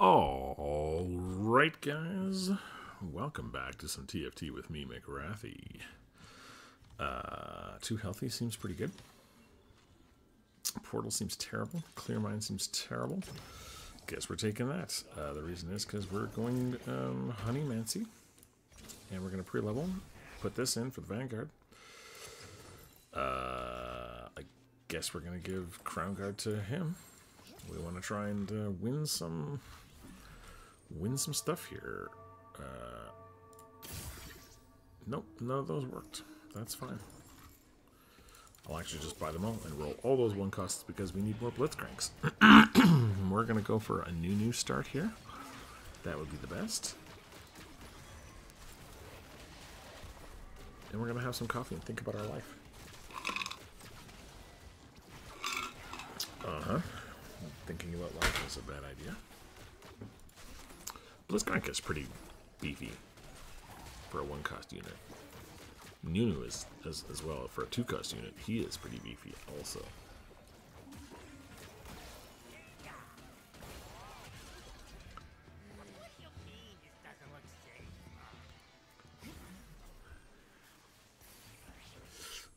All right, guys. Welcome back to some TFT with me, McWrathy. Uh, too healthy seems pretty good. Portal seems terrible. Clear Mind seems terrible. Guess we're taking that. Uh, the reason is because we're going um, Honeymancy. And we're going to pre-level. Put this in for the Vanguard. Uh, I guess we're going to give Crown Guard to him. We want to try and uh, win some win some stuff here. Uh, nope, none of those worked. That's fine. I'll actually just buy them all and roll all those one costs because we need more Blitzcranks. We're going to go for a Nunu start here. That would be the best. And we're going to have some coffee and think about our life. Uh-huh. Thinking about life is a bad idea. Blitzcrank is pretty beefy for a one cost unit. Nunu is as, as well for a two cost unit. He is pretty beefy also.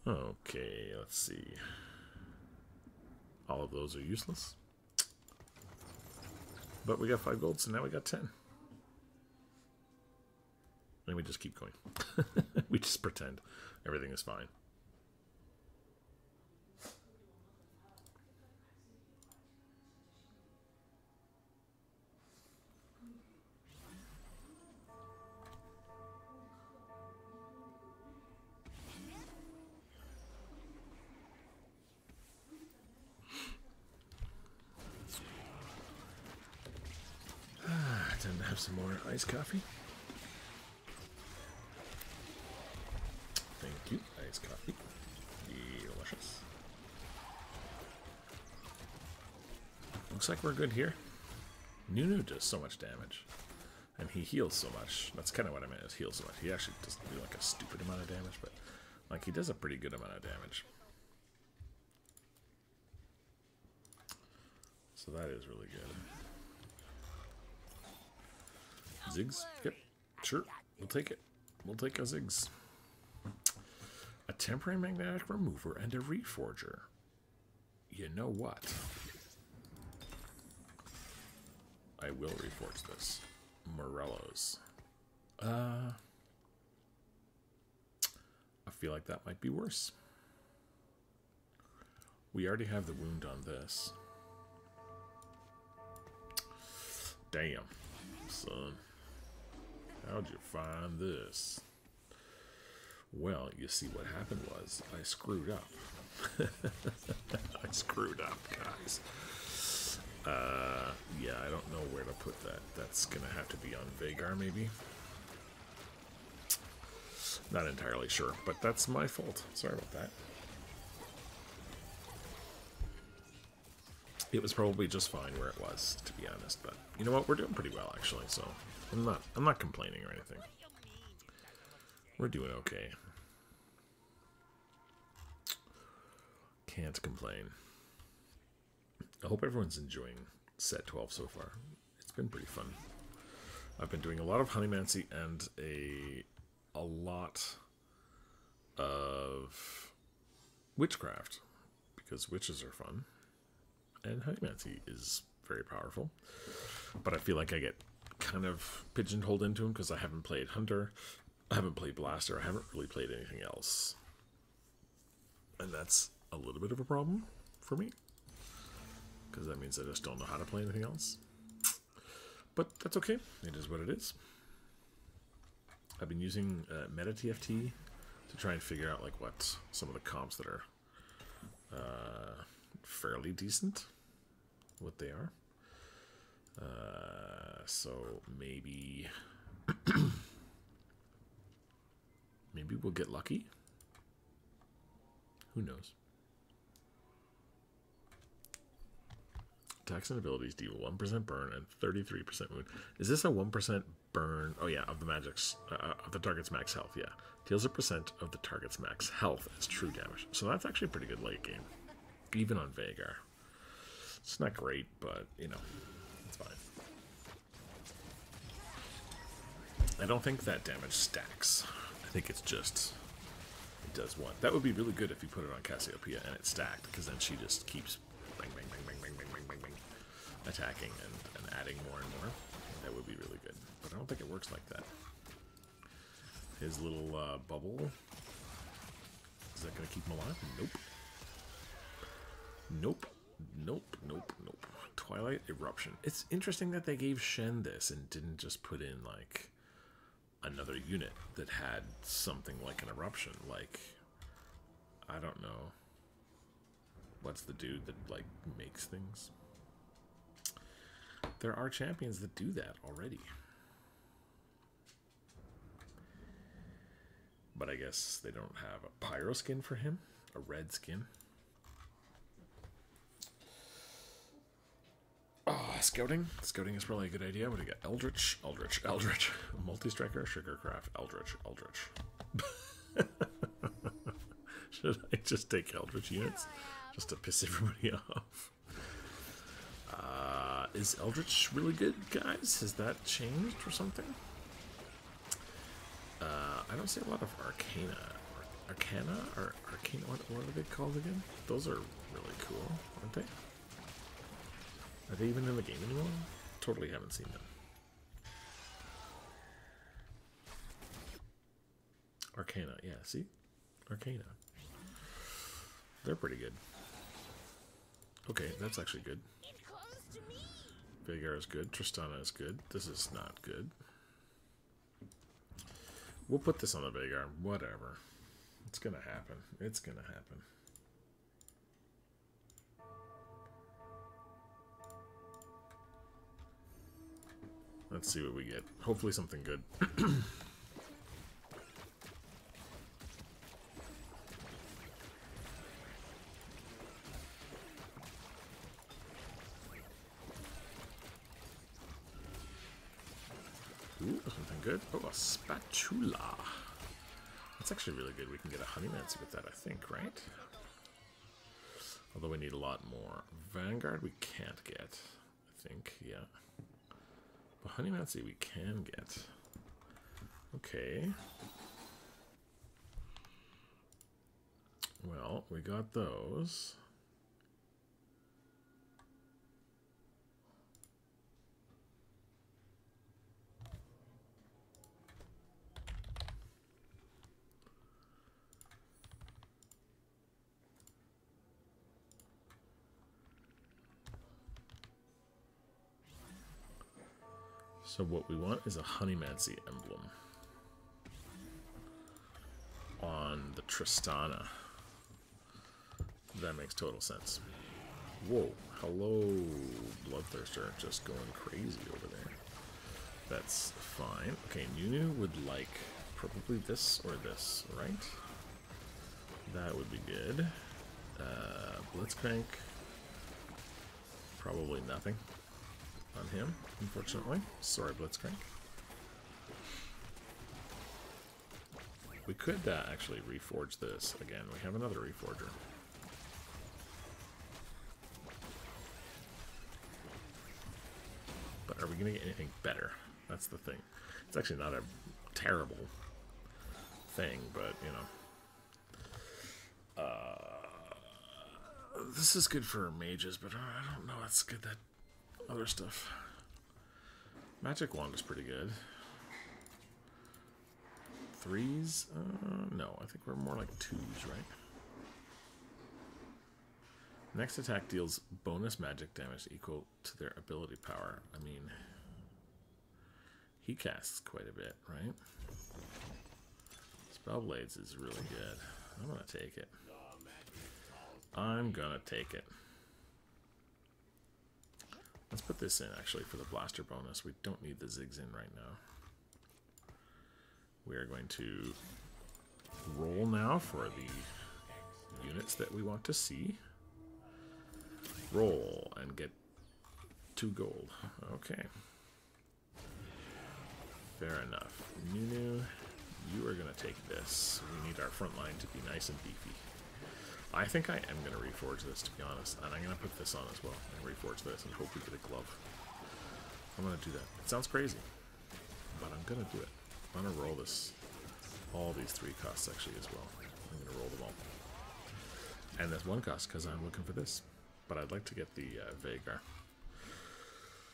Okay, let's see. All of those are useless. But we got five gold, so now we got ten. And we just keep going. we just pretend everything is fine. Have some more iced coffee. Coffee. Delicious. Looks like we're good here. Nunu does so much damage. And he heals so much. That's kind of what I meant is heals so much. He actually doesn't do like a stupid amount of damage, but like he does a pretty good amount of damage. So that is really good. Ziggs? Yep. Sure. We'll take it. We'll take a Ziggs. Temporary magnetic remover and a reforger. You know what? I will reforge this. Morello's. Uh, I feel like that might be worse. We already have the wound on this. Damn, son. How'd you find this? Well, you see, what happened was I screwed up. I screwed up, guys. Uh, yeah, I don't know where to put that. That's gonna have to be on Veigar, maybe. Not entirely sure, but that's my fault. Sorry about that. It was probably just fine where it was, to be honest. But you know what? We're doing pretty well, actually. So I'm not. I'm not complaining or anything. We're doing okay. Can't complain. I hope everyone's enjoying set 12 so far. It's been pretty fun. I've been doing a lot of Honeymancy and a a lot of witchcraft because witches are fun and Honeymancy is very powerful. But I feel like I get kind of pigeonholed into them because I haven't played Hunter, I haven't played Blaster, I haven't really played anything else. And that's a little bit of a problem for me because that means I just don't know how to play anything else. But that's okay, it is what it is. I've been using uh, Meta TFT to try and figure out like what some of the comps that are uh, fairly decent, what they are. Uh, so maybe maybe we'll get lucky. Who knows? Attacks and abilities deal 1% burn and 33% wound. Is this a 1% burn? Oh, yeah, of the magic's, uh, of the target's max health, yeah. Deals a percent of the target's max health as true damage. So that's actually a pretty good late game. Even on Veigar. It's not great, but, you know, it's fine. I don't think that damage stacks. I think it's just it does one. That would be really good if you put it on Cassiopeia and it stacked, because then she just keeps attacking and, and adding more and more. That would be really good. But I don't think it works like that. His little uh, bubble. Is that gonna keep him alive? Nope. Nope. Nope. Nope. Nope. Twilight Eruption. It's interesting that they gave Shen this and didn't just put in like another unit that had something like an eruption. Like, I don't know. What's the dude that like makes things? There are champions that do that already. But I guess they don't have a pyro skin for him, a red skin. Oh, scouting. Scouting is probably a good idea. What do you got? Eldritch, Eldritch, Eldritch. Multi-striker, Sugarcraft, Eldritch, Eldritch. Should I just take Eldritch units? Just to piss everybody off. Uh, is Eldritch really good, guys? Has that changed or something? Uh, I don't see a lot of Arcana. Arcana? Or Arcana? What, what are they called again? Those are really cool, aren't they? Are they even in the game anymore? Totally haven't seen them. Arcana, yeah, see? Arcana. They're pretty good. Okay, that's actually good. Veigar is good. Tristana is good. This is not good. We'll put this on the Veigar. Whatever. It's gonna happen. It's gonna happen. Let's see what we get. Hopefully something good. Ooh, something good. Oh, a spatula. That's actually really good. We can get a Honeymancy with that, I think, right? Although we need a lot more. Vanguard we can't get, I think, yeah. But Honeymancy we can get. Okay. Well, we got those. So what we want is a Honeymancy emblem on the Tristana. That makes total sense. Whoa, hello, Bloodthirster, just going crazy over there. That's fine. Okay, Nunu would like probably this or this, right? That would be good. Uh, Blitzcrank, probably nothing on him, unfortunately. Sorry, Blitzcrank. We could uh, actually reforge this again. We have another reforger. But are we going to get anything better? That's the thing. It's actually not a terrible thing, but, you know. Uh, this is good for mages, but I don't know. It's good that other stuff. Magic Wand is pretty good. Threes? Uh, no, I think we're more like twos, right? Next attack deals bonus magic damage equal to their ability power. I mean, he casts quite a bit, right? Spellblades is really good. I'm gonna take it. I'm gonna take it. Let's put this in actually for the blaster bonus. We don't need the Ziggs in right now. We are going to roll now for the units that we want to see. Roll and get two gold. Okay. Fair enough. Nunu, you are going to take this. We need our front line to be nice and beefy. I think I am going to reforge this, to be honest. And I'm going to put this on as well. And reforge this and hope we get a glove. I'm going to do that. It sounds crazy. But I'm going to do it. I'm gonna roll this, all these three costs actually as well. I'm gonna roll them all. And this one cost because I'm looking for this. But I'd like to get the uh, Veigar.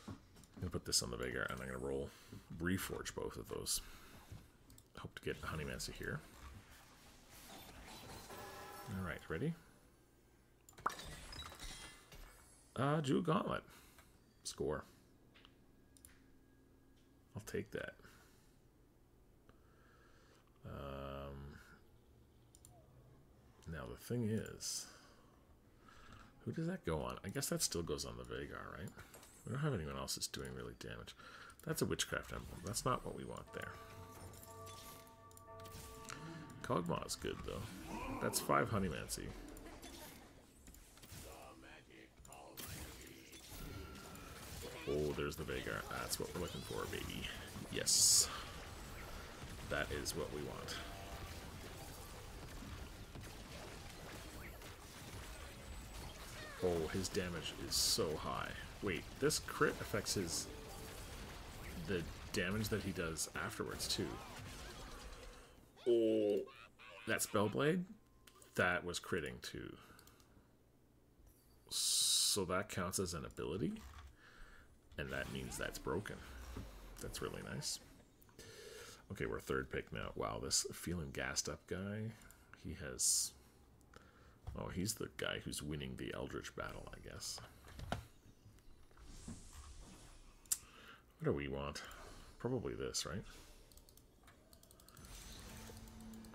I'm gonna put this on the Veigar and I'm gonna roll, reforge both of those. Hope to get Honeymancy here. Alright, ready? Uh, Jewel Gauntlet. Score. I'll take that. Um, now the thing is, who does that go on? I guess that still goes on the Veigar, right? We don't have anyone else that's doing really damage. That's a Witchcraft Emblem. That's not what we want there. Kog'Maw is good, though. That's five Honeymancy. Oh, there's the Veigar. That's what we're looking for, baby. Yes. That is what we want. Oh, his damage is so high. Wait, this crit affects his... the damage that he does afterwards, too. Oh, that Spellblade? That was critting, too. So that counts as an ability? And that means that's broken. That's really nice. Okay, we're third pick now. Wow, this feeling gassed up guy, he has... Oh, he's the guy who's winning the Eldritch battle, I guess. What do we want? Probably this, right?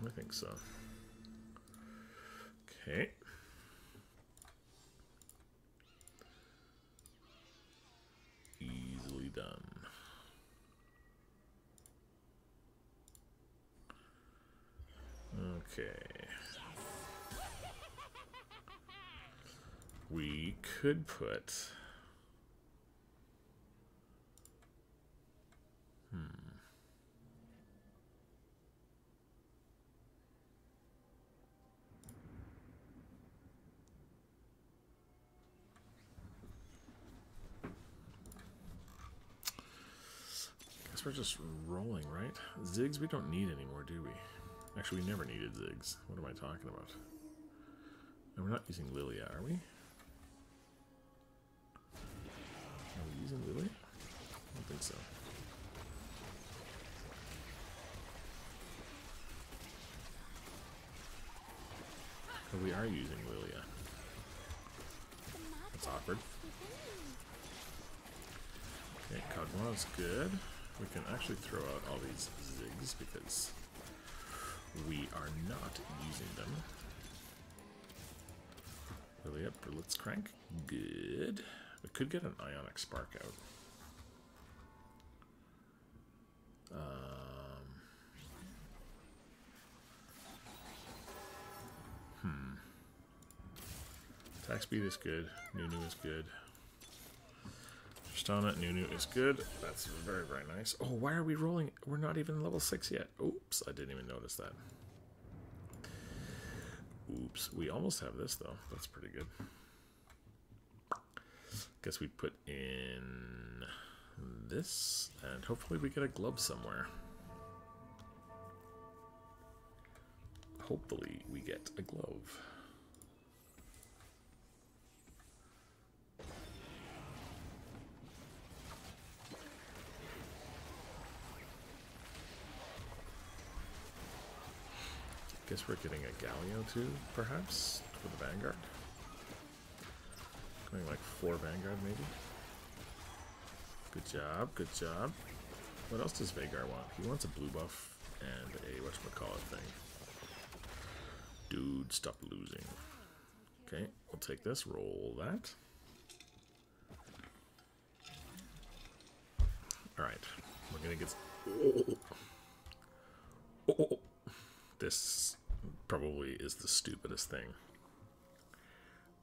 I think so. Okay. Easily done. Okay. We could put... just rolling, right? Ziggs we don't need anymore, do we? Actually, we never needed Ziggs. What am I talking about? And we're not using Lilia, are we? Are we using Lilia? I don't think so. But we are using Lilia. That's awkward. Okay, is good. We can actually throw out all these Ziggs because we are not using them. Really up for Blitzcrank. Good. We could get an Ionic Spark out. Um, hmm. Attack speed is good. Nunu is good. Tristana, Nunu is good. That's very, very nice. Oh, why are we rolling? We're not even level 6 yet. Oops, I didn't even notice that. Oops, we almost have this though. That's pretty good. Guess we put in this, and hopefully we get a glove somewhere. Hopefully we get a glove. Guess we're getting a Galio too, perhaps, for the Vanguard. Going like four Vanguard maybe. Good job, good job. What else does Veigar want? He wants a blue buff and a whatchamacallit thing. Dude, stop losing. Okay, we'll take this, roll that. Alright, we're gonna get... Oh. Oh. oh. oh, oh This probably is the stupidest thing.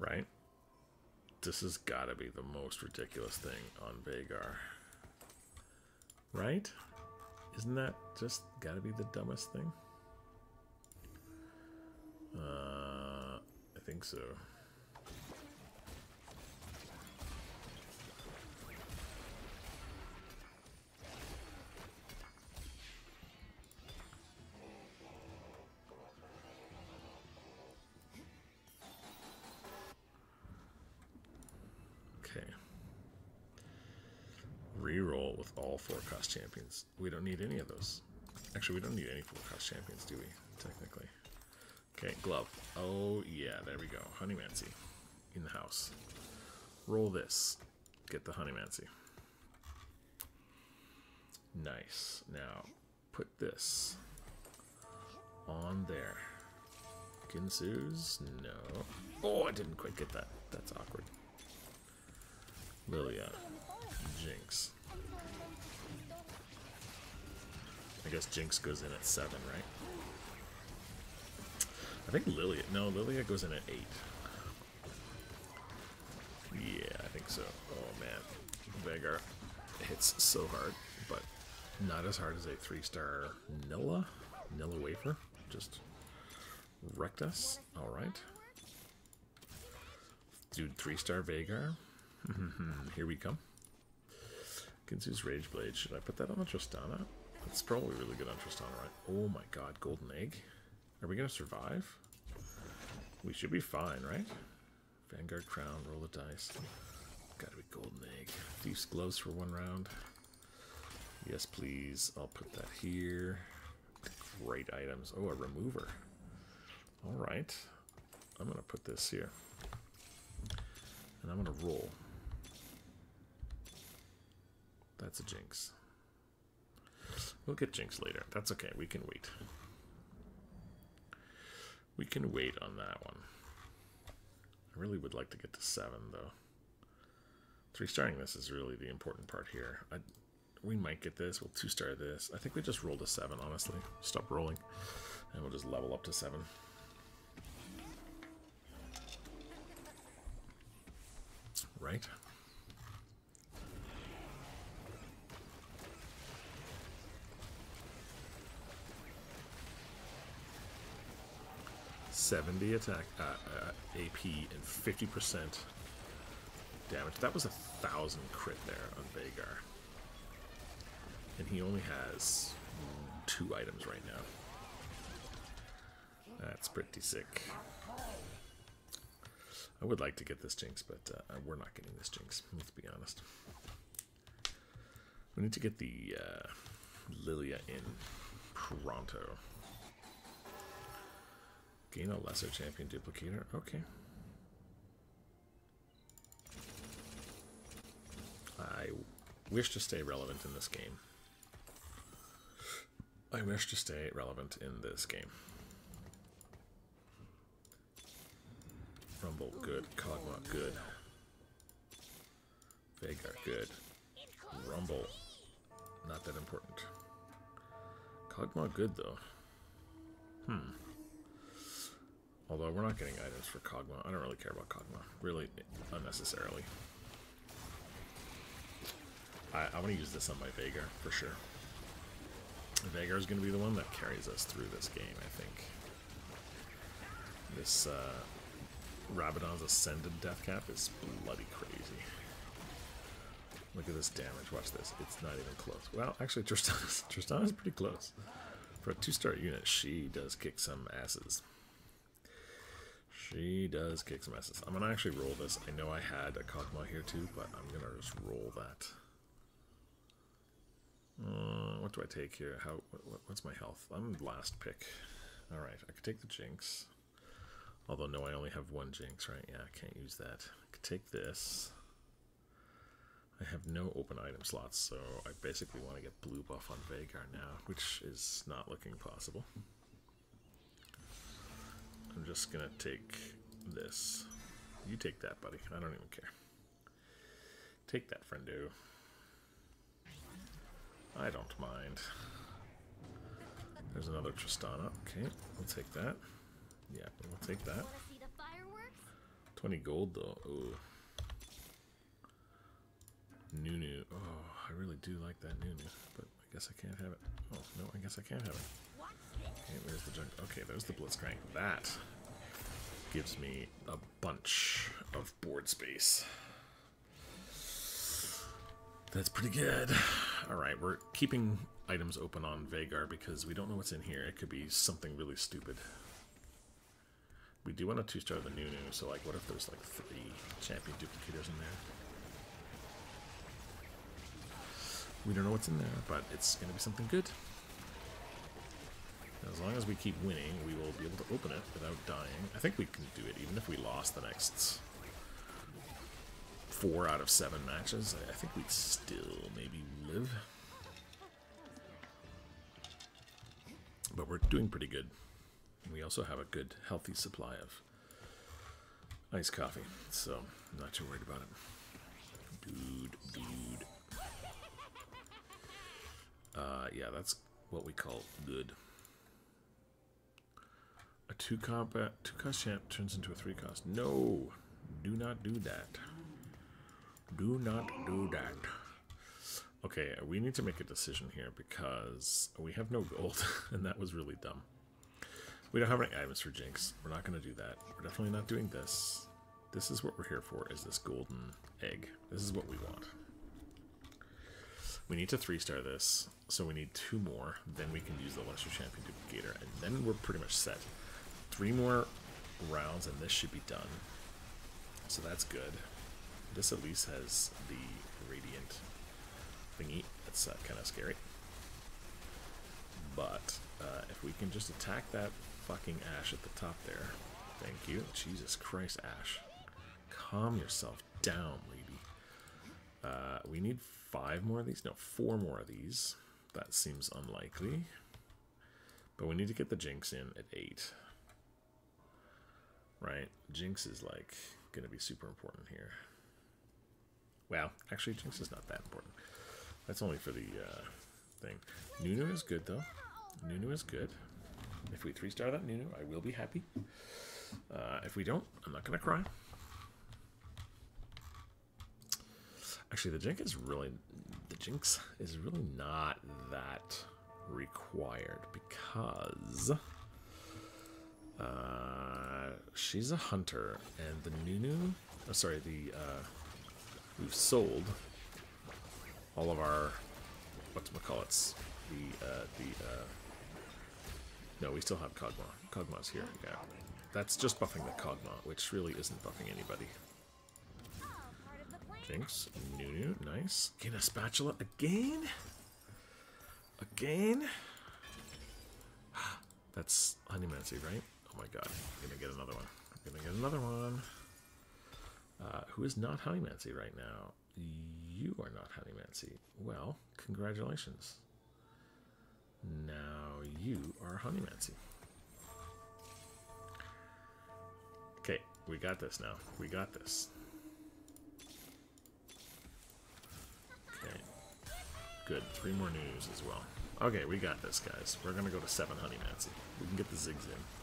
Right? This has got to be the most ridiculous thing on Veigar. Right? Isn't that just got to be the dumbest thing? Uh, I think so. All four cost champions. We don't need any of those. Actually, we don't need any four cost champions, do we? Technically. Okay, glove. Oh, yeah, there we go. Honeymancy in the house. Roll this. Get the Honeymancy. Nice. Now, put this on there. Guinsoo's? No. Oh, I didn't quite get that. That's awkward. Lilia. Jinx. I guess Jinx goes in at 7, right? I think Lilia... No, Lilia goes in at 8. Yeah, I think so. Oh, man. Veigar hits so hard, but not as hard as a 3-star Nilla. Nilla Wafer. Just wrecked us. Alright. Dude, 3-star Veigar. Here we come. Guinsoo's Rageblade. Should I put that on the Tristana? That's probably really good interest on right? Oh my god, Golden Egg. Are we to survive? We should be fine, right? Vanguard Crown, roll the dice. Gotta be Golden Egg. Thieves Gloves for one round. Yes, please. I'll put that here. Great items. Oh, a remover. Alright. I'm going to put this here. And I'm to roll. That's a jinx. We'll get jinx later. That's okay. We can wait. We can wait on that one. I really would like to get to seven, though. Three starring this is really the important part here. I, we might get this. We'll two star this. I think we just rolled a seven, honestly. Stop rolling. And we'll just level up to seven. Right? 70 attack uh, uh, AP and 50% damage. That was a thousand crit there on Veigar. And he only has two items right now. That's pretty sick. I would like to get this Jinx, but uh, we're not getting this Jinx, let's be honest. We need to get the uh, Lilia in pronto. Gain a lesser champion duplicator. Okay. I wish to stay relevant in this game. I wish to stay relevant in this game. Rumble, good. Kog'Maw, good. Veigar, good. Rumble, not that important. Kog'Maw, good though. Hmm. Although we're not getting items for Kog'Maw. I don't really care about Kog'Maw. Really unnecessarily. I, I want to use this on my Veigar, for sure. Veigar is going to be the one that carries us through this game, I think. This uh, Rabadon's Ascended Death Cap is bloody crazy. Look at this damage. Watch this. It's not even close. Well, actually, Tristana's, Tristana's pretty close. For a two-star unit, she does kick some asses. She does kick some asses. I'm going to actually roll this. I know I had a Kog'Maw here too, but I'm going to just roll that. Uh, what do I take here? How? What, what's my health? I'm last pick. Alright, I could take the Jinx. Although, no, I only have one Jinx, right? Yeah, I can't use that. I could take this. I have no open item slots, so I basically want to get blue buff on Veigar now, which is not looking possible. I'm just gonna take this. You take that, buddy. I don't even care. Take that, friendo. I don't mind. There's another Tristana. Okay, we'll take that. Yeah, we'll take that. 20 gold, though. Ooh. Nunu. Oh, I really do like that Nunu, but I guess I can't have it. Oh, no, I guess I can't have it. Okay, where's the junk? Okay, there's the Blitzcrank. That gives me a bunch of board space. That's pretty good. Alright, we're keeping items open on Veigar because we don't know what's in here. It could be something really stupid. We do want to two-star the Nunu, so like what if there's like three champion duplicators in there? We don't know what's in there, but it's going to be something good. As long as we keep winning, we will be able to open it without dying. I think we can do it even if we lost the next four out of seven matches. I think we'd still maybe live. But we're doing pretty good. We also have a good, healthy supply of iced coffee, so I'm not too worried about it. Dude, dude. Uh, yeah, that's what we call good. A two combat two cost champ turns into a three cost. No, do not do that. Do not do that. Okay, we need to make a decision here because we have no gold, and that was really dumb. We don't have any items for Jinx. We're not going to do that. We're definitely not doing this. This is what we're here for, is this golden egg. This is what we want. We need to three-star this, so we need two more. Then we can use the Lesser Champion Duplicator, and then we're pretty much set. Three more rounds, and this should be done. So that's good. This at least has the Radiant thingy. That's uh, kind of scary. But uh, if we can just attack that fucking Ash at the top there. Thank you. Jesus Christ, Ash. Calm yourself down, lady. Uh, we need five more of these. No, four more of these. That seems unlikely. But we need to get the Jinx in at eight. Right? Jinx is like going to be super important here. Well, actually, Jinx is not that important. That's only for the uh, thing. Nunu is good, though. Nunu is good. If we three-star that Nunu, I will be happy. Uh, if we don't, I'm not going to cry. Actually, the Jinx is really... The Jinx is really not that required because... Uh, she's a hunter, and the Nunu... Oh, sorry, the... Uh, we've sold all of our... What's The, uh, the, uh, no, we still have Kog'Maw. Kog'Maw's here, yeah. That's just buffing the Kog'Maw, which really isn't buffing anybody. Jinx, Nunu, nice. Get a spatula again? Again? That's Honeymancy, right? Oh my god, I'm gonna get another one. I'm gonna get another one. Uh, who is not Honeymancy right now? You are not Honeymancy. Well, congratulations. Now you are Honeymancy. Okay, we got this now. We got this. Okay. Good. Three more news as well. Okay, we got this, guys. We're going to go to 7 Honeymancy. We can get the Ziggs in.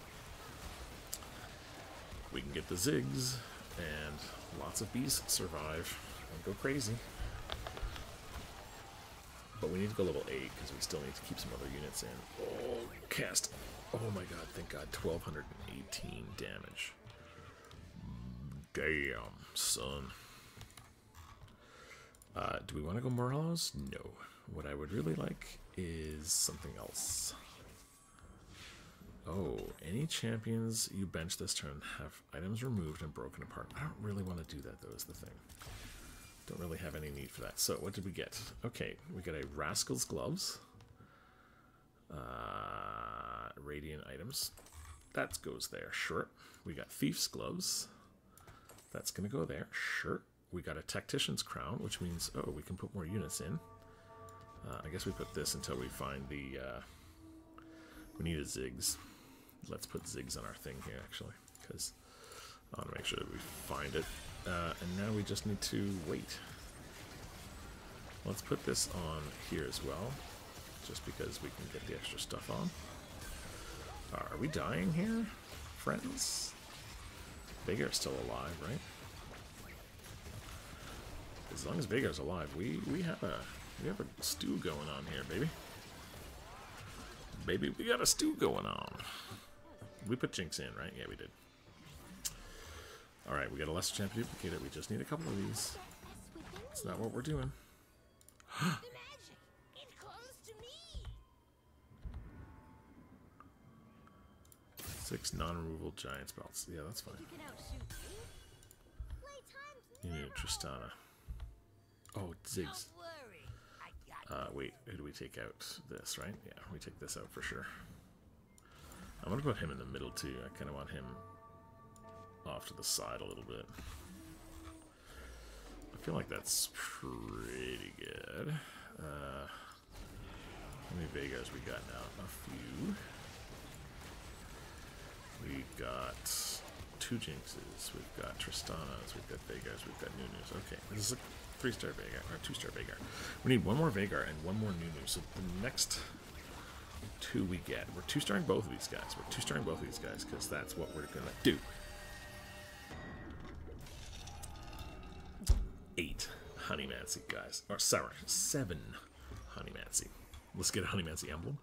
We can get the Ziggs, and lots of bees survive and go crazy. But we need to go level 8 because we still need to keep some other units in. Oh, cast. Oh my god, thank god. 1218 damage. Damn, son. Uh, do we want to go Morelos? No. What I would really like is something else. Oh, any champions you bench this turn have items removed and broken apart. I don't really want to do that, though, is the thing. Don't really have any need for that. So what did we get? Okay, we got a Rascal's Gloves. Uh, Radiant items. That goes there, sure. We got Thief's Gloves. That's going to go there, sure. We got a Tactician's Crown, which means, oh, we can put more units in. Uh, I guess we put this until we find the... Uh, we need a Ziggs. Let's put Ziggs on our thing here, actually, because I want to make sure that we find it. Uh, and now we just need to wait. Let's put this on here as well, just because we can get the extra stuff on. Are we dying here, friends? Veigar's still alive, right? As long as Veigar's alive, we we have a we have a stew going on here, baby. Baby, we got a stew going on. We put Jinx in, right? Yeah, we did. Alright, we got a lesser champion duplicator. We just need a couple of these. That's not what we're doing. Six non-removal giant spells. Yeah, that's fine. You need a Tristana. Oh, Ziggs. Uh, wait, who do we take out? This, right? Yeah, we take this out for sure. I'm gonna put him in the middle too. I kind of want him off to the side a little bit. I feel like that's pretty good. Uh, how many Vegas we got now? A few. We got two Jinxes. We've got Tristanas. We've got Vegas. We've got Nunus. Okay, this is a three-star Veigar or two-star Veigar. We need one more Veigar and one more Nunu. So the next two we get, we're two-starring both of these guys. We're two-starring both of these guys because that's what we're gonna do. Eight Honeymancy guys, or sorry, seven Honeymancy. Let's get a Honeymancy emblem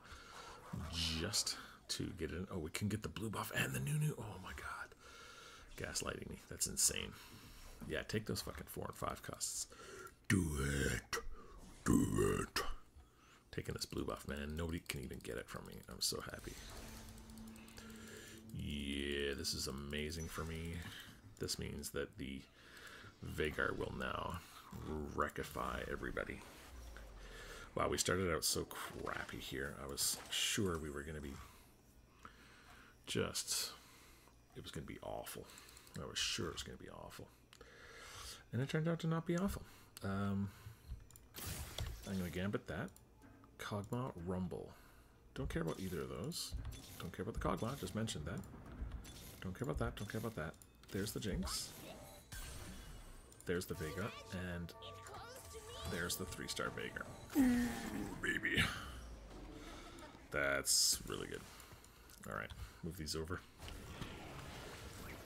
just to get it. Oh, we can get the blue buff and the Nunu. Oh my god, gaslighting me. That's insane. Yeah, take those fucking four and five costs. Do it. Do it. Taking this blue buff, man. Nobody can even get it from me. I'm so happy. Yeah, this is amazing for me. This means that the Veigar will now rectify everybody. Wow, we started out so crappy here. I was sure we were going to be just, it was going to be awful. I was sure it was going to be awful. And it turned out to not be awful. Um, I'm going to gambit that. Kog'Maw, Rumble. Don't care about either of those. Don't care about the Kog'Maw, just mentioned that. Don't care about that, don't care about that. There's the Jinx. There's the Veigar, and there's the three-star Veigar. Ooh, baby. That's really good. Alright, move these over.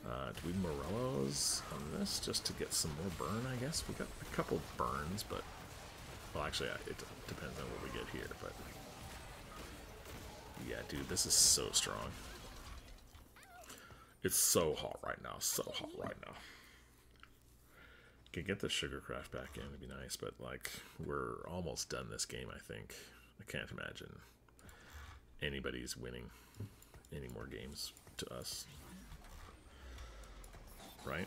Uh, do we Morellos on this just to get some more burn, I guess? We got a couple burns, but... Well, actually, it depends on what we get here, but... Yeah, dude, this is so strong. It's so hot right now, so hot right now. Can get the Sugarcraft back in, it'd be nice, but, like, we're almost done this game, I think. I can't imagine anybody's winning any more games to us right?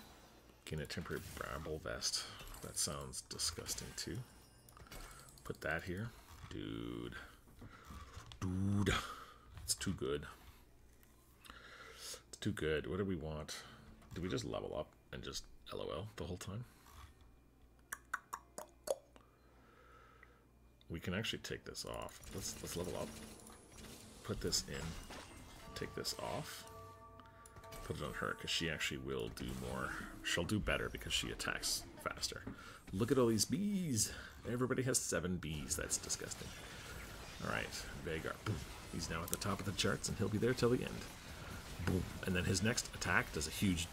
Gain a temporary bramble vest. That sounds disgusting too. Put that here. Dude. Dude. It's too good. It's too good. What do we want? Do we just level up and just LOL the whole time? We can actually take this off. Let's let's level up. Put this in. Take this off put it on her because she actually will do more. She'll do better because she attacks faster. Look at all these bees. Everybody has seven bees. That's disgusting. Alright, Veigar. Boom. He's now at the top of the charts and he'll be there till the end. Boom. And then his next attack does a huge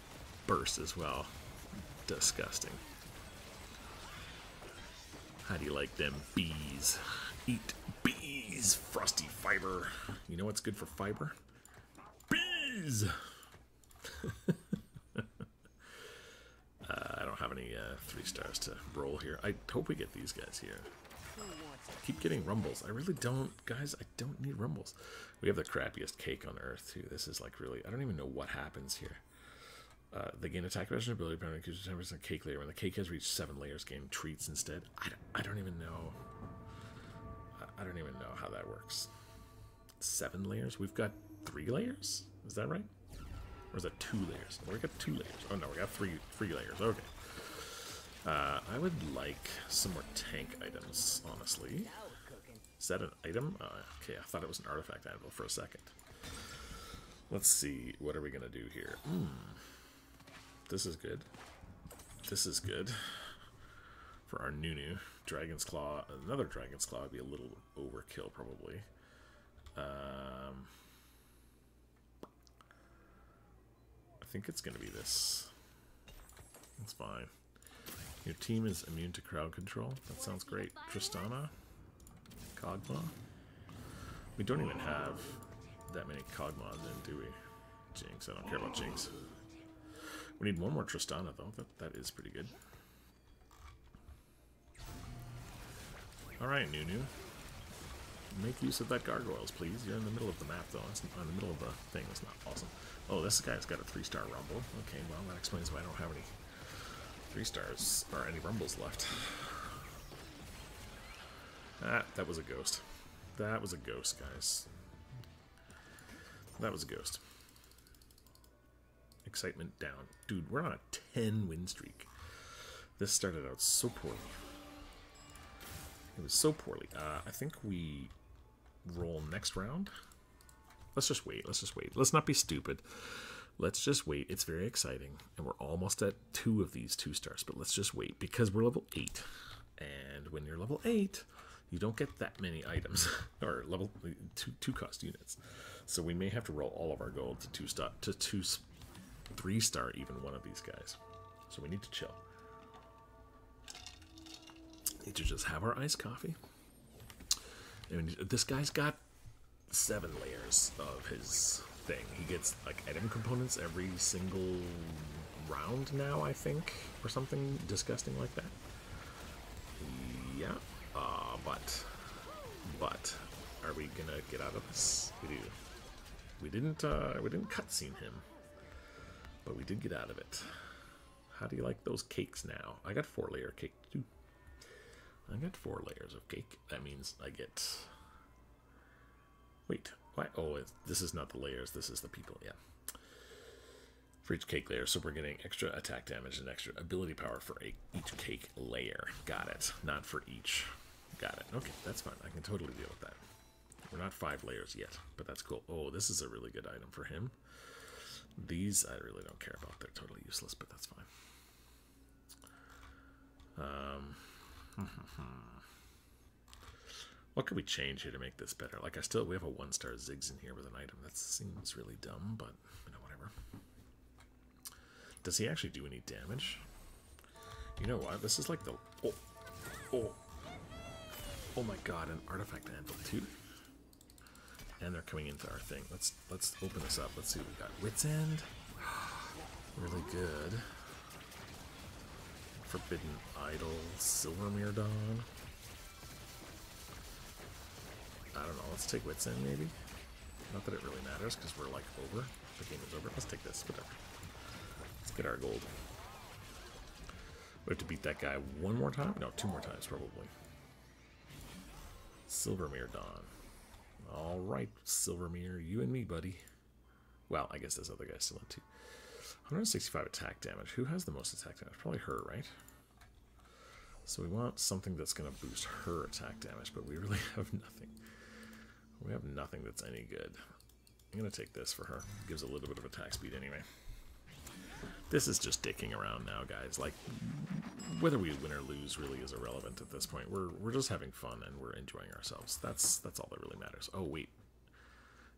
burst as well. Disgusting. How do you like them bees? Eat bees, frosty fiber. You know what's good for fiber? Bees! uh, I don't have any uh, three stars to roll here. I hope we get these guys here. Keep getting rumbles. I really don't, guys. I don't need rumbles. We have the crappiest cake on earth too. This is like really. I don't even know what happens here. Uh, they gain attack version ability penalty because 10% cake layer. When the cake has reached seven layers, gain treats instead. I don't, I don't even know. I don't even know how that works. Seven layers? We've got three layers? Is that right? Or is that two layers? we got two layers. Oh no, we got three three layers. Okay. Uh, I would like some more tank items, honestly. Is that an item? Uh, okay, I thought it was an artifact anvil for a second. Let's see, what are we gonna do here? Hmm. This is good. This is good. For our Nunu. Dragon's Claw, another Dragon's Claw would be a little overkill, probably. Um... I think it's going to be this. That's fine. Your team is immune to crowd control. That sounds great. Tristana? Kog'Maw? We don't even have that many Kog'Maws in, do we? Jinx. I don't care about Jinx. We need one more Tristana, though. That, that is pretty good. Alright, Nunu. Make use of that gargoyles, please. You're in the middle of the map, though. It's uh, in the middle of the thing. It's not awesome. Oh, this guy's got a three-star rumble. Okay, well, that explains why I don't have any three stars or any rumbles left. Ah, that was a ghost. That was a ghost, guys. That was a ghost. Excitement down. Dude, we're on a 10 win streak. This started out so poorly. It was so poorly. Uh, I think we roll next round. Let's just wait. Let's just wait. Let's not be stupid. Let's just wait. It's very exciting. And we're almost at two of these two stars. But let's just wait because we're level 8. And when you're level 8, you don't get that many items. or level two, two cost units. So we may have to roll all of our gold to two star to two three star even one of these guys. So we need to chill. Need to just have our iced coffee. And this guy's got seven layers of his thing. He gets like item components every single round now, I think, or something disgusting like that. Yeah, uh, but, but, are we gonna get out of this? We do. We didn't, uh, we didn't cutscene him, but we did get out of it. How do you like those cakes now? I got four layer cake too. I got four layers of cake. That means I get Wait, Oh, this is not the layers. This is the people. Yeah. For each cake layer, so we're getting extra attack damage and extra ability power for a, each cake layer. Got it. Not for each. Got it. Okay, that's fine. I can totally deal with that. We're not five layers yet, but that's cool. Oh, this is a really good item for him. These I really don't care about. They're totally useless, but that's fine. Um, hmm, hmm, hmm. What could we change here to make this better? Like, I still, we have a one-star Ziggs in here with an item. That seems really dumb, but, you know, whatever. Does he actually do any damage? You know what? This is like the... Oh, oh, oh my god, an artifact anvil too. And they're coming into our thing. Let's let's open this up. Let's see what we got. Wits End. really good. Forbidden Idol. Silvermere Dawn. I don't know. Let's take Wits End, maybe? Not that it really matters, because we're, like, over. The game is over. Let's take this. Whatever. Let's get our gold. We have to beat that guy one more time? No, two more times, probably. Silvermere Dawn. Alright, Silvermere, you and me, buddy. Well, I guess this other guy's still in too. 165 attack damage. Who has the most attack damage? Probably her, right? So we want something that's going to boost her attack damage, but we really have nothing. We have nothing that's any good. I'm going to take this for her. Gives a little bit of attack speed anyway. This is just dicking around now, guys. Like, whether we win or lose really is irrelevant at this point. We're, we're just having fun and we're enjoying ourselves. That's, that's all that really matters. Oh, wait.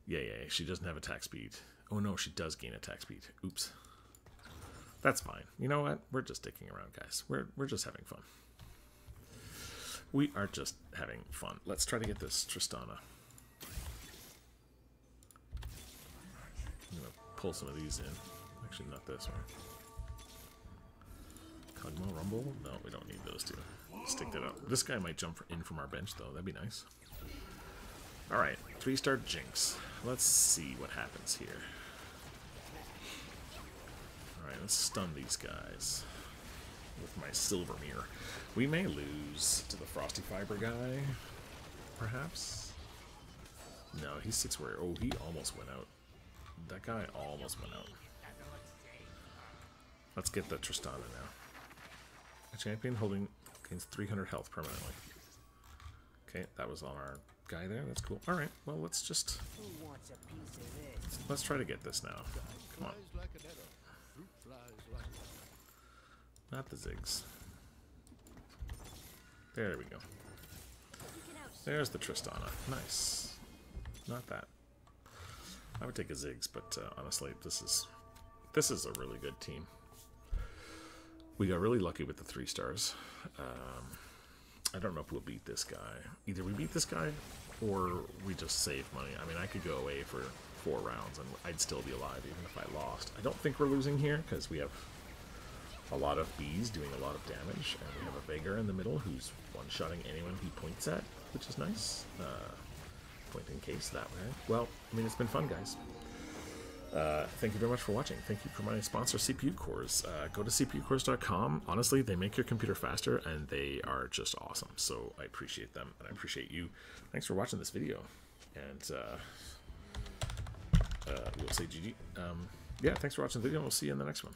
Yeah, yeah, she doesn't have attack speed. Oh, no, she does gain attack speed. Oops. That's fine. You know what? We're just dicking around, guys. We're, we're just having fun. We are just having fun. Let's try to get this Tristana. I'm gonna pull some of these in. Actually, not this one. Kog'Maw Rumble? No, we don't need those two. Stick that up. This guy might jump in from our bench, though. That'd be nice. Alright, three-star Jinx. Let's see what happens here. Alright, let's stun these guys with my silver mirror. We may lose to the Frosty Fiber guy, perhaps? No, he's six where... Oh, he almost went out. That guy almost went out. Let's get the Tristana now. A champion holding gains 300 health permanently. Okay, that was on our guy there. That's cool. All right, well, let's just... Let's, try to get this now. Come on. Not the Ziggs. There we go. There's the Tristana. Nice. Not that. I would take a Ziggs, but uh, honestly, this is this is a really good team. We got really lucky with the three stars. Um, I don't know if we'll beat this guy. Either we beat this guy, or we just save money. I mean, I could go away for four rounds, and I'd still be alive even if I lost. I don't think we're losing here, because we have a lot of bees doing a lot of damage, and we have a Veigar in the middle who's one-shotting anyone he points at, which is nice. Uh, point in case that way. Well, I mean, it's been fun, guys. Uh, thank you very much for watching. Thank you for my sponsor, CPU Cores. Uh, go to CPUcores.com. Honestly, they make your computer faster and they are just awesome. So I appreciate them and I appreciate you. Thanks for watching this video. And uh, uh, we'll say GG. Um, yeah, thanks for watching the video. And we'll see you in the next one.